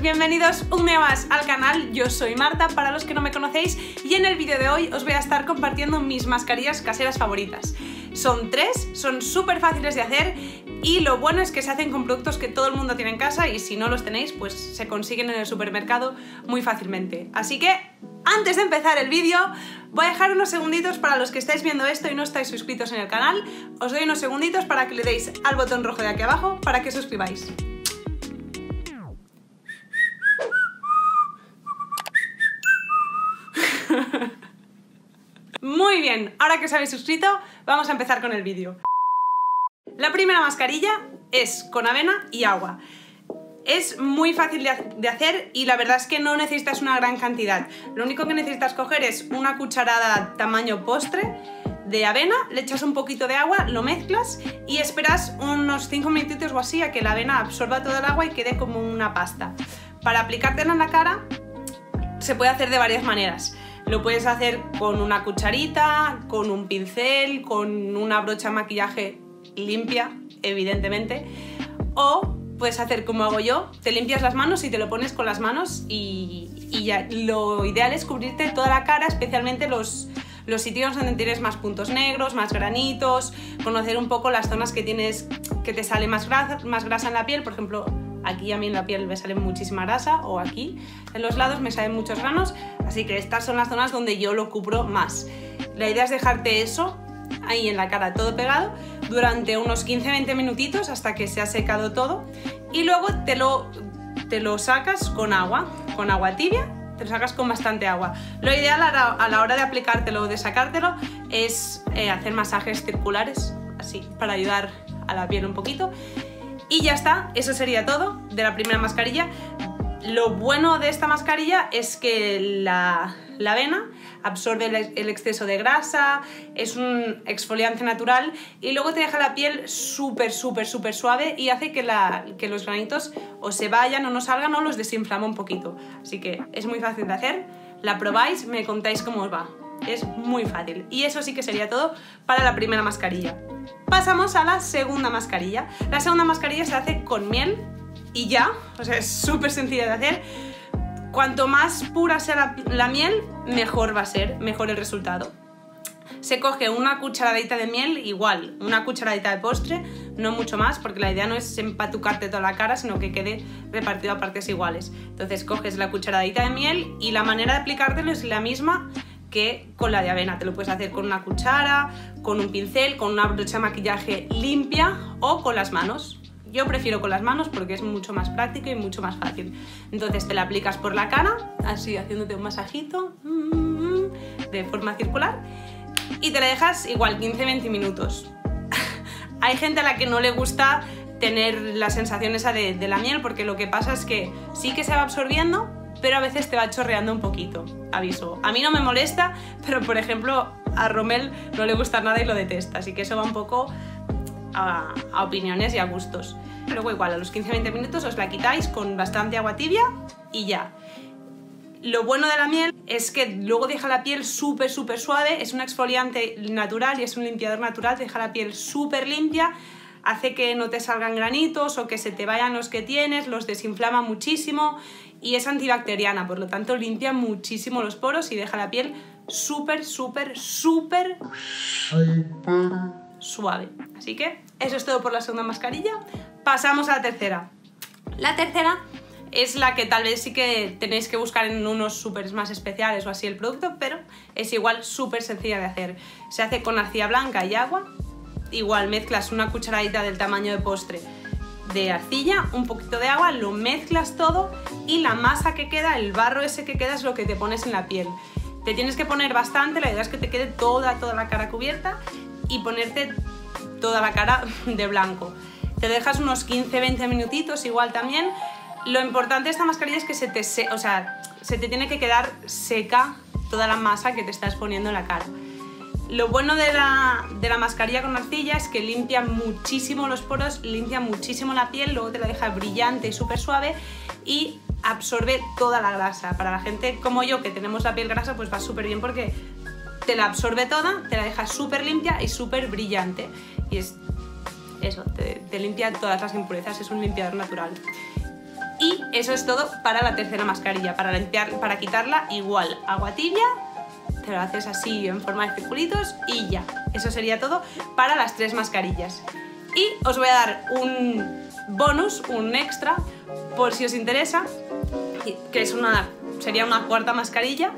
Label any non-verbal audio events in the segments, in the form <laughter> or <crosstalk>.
bienvenidos un día más al canal, yo soy Marta, para los que no me conocéis, y en el vídeo de hoy os voy a estar compartiendo mis mascarillas caseras favoritas. Son tres, son súper fáciles de hacer y lo bueno es que se hacen con productos que todo el mundo tiene en casa y si no los tenéis, pues se consiguen en el supermercado muy fácilmente. Así que, antes de empezar el vídeo, voy a dejar unos segunditos para los que estáis viendo esto y no estáis suscritos en el canal. Os doy unos segunditos para que le deis al botón rojo de aquí abajo para que suscribáis. Muy bien, ahora que os habéis suscrito, vamos a empezar con el vídeo. La primera mascarilla es con avena y agua. Es muy fácil de hacer y la verdad es que no necesitas una gran cantidad. Lo único que necesitas coger es una cucharada tamaño postre de avena, le echas un poquito de agua, lo mezclas y esperas unos 5 minutitos o así a que la avena absorba todo el agua y quede como una pasta. Para aplicártela en la cara se puede hacer de varias maneras. Lo puedes hacer con una cucharita, con un pincel, con una brocha de maquillaje limpia, evidentemente, o puedes hacer como hago yo, te limpias las manos y te lo pones con las manos y, ya. Lo ideal es cubrirte toda la cara, especialmente los, los sitios donde tienes más puntos negros, más granitos, conocer un poco las zonas que tienes que te sale más más grasa en la piel, por ejemplo, Aquí a mí en la piel me sale muchísima grasa o aquí en los lados me salen muchos granos, así que estas son las zonas donde yo lo cubro más. La idea es dejarte eso ahí en la cara todo pegado durante unos 15-20 minutitos hasta que se ha secado todo y luego te lo, te lo sacas con agua, con agua tibia te lo sacas con bastante agua. Lo ideal a la, hora de aplicártelo o de sacártelo es eh, hacer masajes circulares, así, para ayudar a la piel un poquito. Y ya está, eso sería todo de la primera mascarilla. Lo bueno de esta mascarilla es que la, avena absorbe el, exceso de grasa, es un exfoliante natural y luego te deja la piel súper, súper, súper suave y hace que, que, los granitos o se vayan o no salgan o los desinflama un poquito. Así que es muy fácil de hacer, la probáis, me contáis cómo os va. Es muy fácil. Y eso sí que sería todo para la primera mascarilla. Pasamos a la segunda mascarilla. La segunda mascarilla se hace con miel y ya, o sea, es súper sencilla de hacer. Cuanto más pura sea la, miel, mejor va a ser, mejor el resultado. Se coge una cucharadita de miel, igual, una cucharadita de postre, no mucho más, porque la idea no es empatucarte toda la cara, sino que quede repartido a partes iguales. Entonces coges la cucharadita de miel y la manera de aplicártelo es la misma que con la de avena. Te lo puedes hacer con una cuchara, con un pincel, con una brocha de maquillaje limpia o con las manos. Yo prefiero con las manos porque es mucho más práctico y mucho más fácil. Entonces te la aplicas por la cara, así haciéndote un masajito de forma circular y te la dejas igual 15-20 minutos. <laughs> Hay gente a la que no le gusta tener la sensación esa de, de la miel porque lo que pasa es que sí que se va absorbiendo, pero a veces te va chorreando un poquito, aviso. A mí no me molesta, pero por ejemplo a Rommel no le gusta nada y lo detesta, así que eso va un poco a, opiniones y a gustos. Luego igual a los 15-20 minutos os la quitáis con bastante agua tibia y ya. Lo bueno de la miel es que luego deja la piel súper, súper suave, es un exfoliante natural y es un limpiador natural, deja la piel súper limpia, hace que no te salgan granitos o que se te vayan los que tienes, los desinflama muchísimo y es antibacteriana, por lo tanto limpia muchísimo los poros y deja la piel súper, súper, súper suave. Así que eso es todo por la segunda mascarilla. Pasamos a la tercera. La tercera es la que tal vez sí que tenéis que buscar en unos supers más especiales o así el producto, pero es igual súper sencilla de hacer. Se hace con arcilla blanca y agua. Igual mezclas una cucharadita del tamaño de postre de arcilla, un poquito de agua, lo mezclas todo y la masa que queda, el barro ese que queda es lo que te pones en la piel. Te tienes que poner bastante, la idea es que te quede toda, toda la cara cubierta y ponerte toda la cara de blanco. Te dejas unos 15-20 minutitos igual también. Lo importante de esta mascarilla es que se te, o sea, se te tiene que quedar seca toda la masa que te estás poniendo en la cara. Lo bueno de la, mascarilla con arcilla es que limpia muchísimo los poros, limpia muchísimo la piel, luego te la deja brillante y súper suave y absorbe toda la grasa. Para la gente como yo que tenemos la piel grasa pues va súper bien porque te la absorbe toda, te la deja súper limpia y súper brillante. Y es eso, te, te limpia todas las impurezas, es un limpiador natural. Y eso es todo para la tercera mascarilla. Para, limpiar, para quitarla, igual, agua tibia, te lo haces así en forma de circulitos y ya. Eso sería todo para las tres mascarillas. Y os voy a dar un bonus, un extra, por si os interesa, que es una, sería una cuarta mascarilla,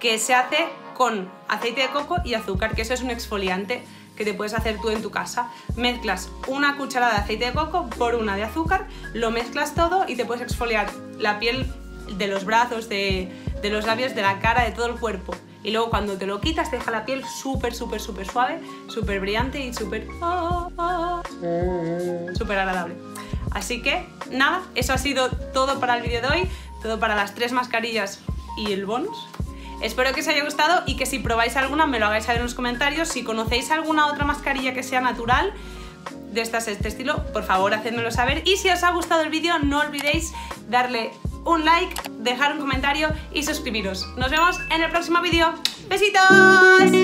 que se hace con aceite de coco y azúcar, que eso es un exfoliante que te puedes hacer tú en tu casa. Mezclas una cucharada de aceite de coco por una de azúcar, lo mezclas todo y te puedes exfoliar la piel de los brazos, de, los labios, de la cara, de todo el cuerpo. Y luego cuando te lo quitas te deja la piel súper, súper, súper suave, súper brillante y súper... Ah, ah, súper agradable. Así que nada, eso ha sido todo para el vídeo de hoy, todo para las tres mascarillas y el bonus. Espero que os haya gustado y que si probáis alguna me lo hagáis saber en los comentarios. Si conocéis alguna otra mascarilla que sea natural de estas, este estilo, por favor hacedmelo saber. Y si os ha gustado el vídeo no olvidéis darle un like, dejar un comentario y suscribiros. Nos vemos en el próximo vídeo. ¡Besitos!